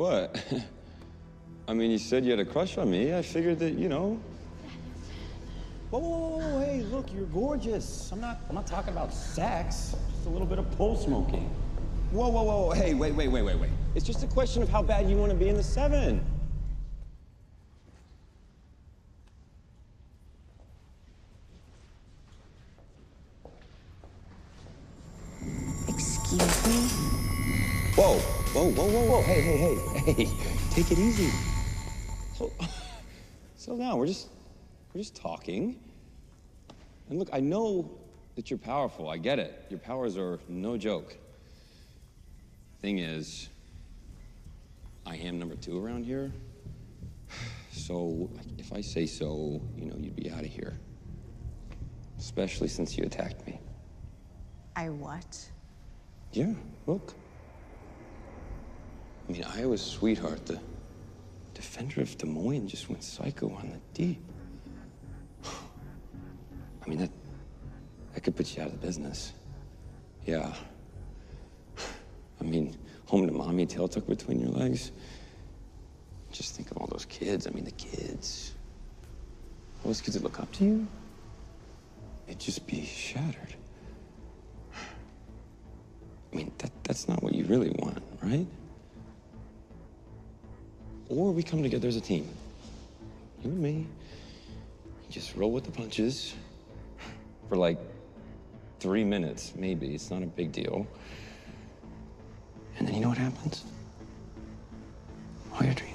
What? I mean, you said you had a crush on me. I figured that, you know. Whoa, whoa, whoa, whoa, hey, look, you're gorgeous. I'm not, I'm not talking about sex, just a little bit of pole smoking. Whoa, whoa, whoa. Hey, wait, wait, wait, wait, wait. It's just a question of how bad you want to be in the seven. Excuse me? Whoa, whoa, whoa, whoa, whoa. Hey, hey, hey, hey. Take it easy. So, settle down. We're just, we're just talking. And look, I know that you're powerful. I get it. Your powers are no joke. Thing is, I am number two around here. So, if I say so, you know, you'd be out of here. Especially since you attacked me. I what? Yeah, look. I mean, Iowa's sweetheart, the defender of Des Moines, just went psycho on the deep. I mean, that that could put you out of business. Yeah. I mean, home to mommy, tail tucked between your legs. Just think of all those kids. I mean, the kids. All those kids that look up to you. They'd just be shattered. I mean, that, that's not what you really want, right? Or we come together as a team. You and me. Just roll with the punches for like three minutes, maybe. It's not a big deal. And then you know what happens? All your dreams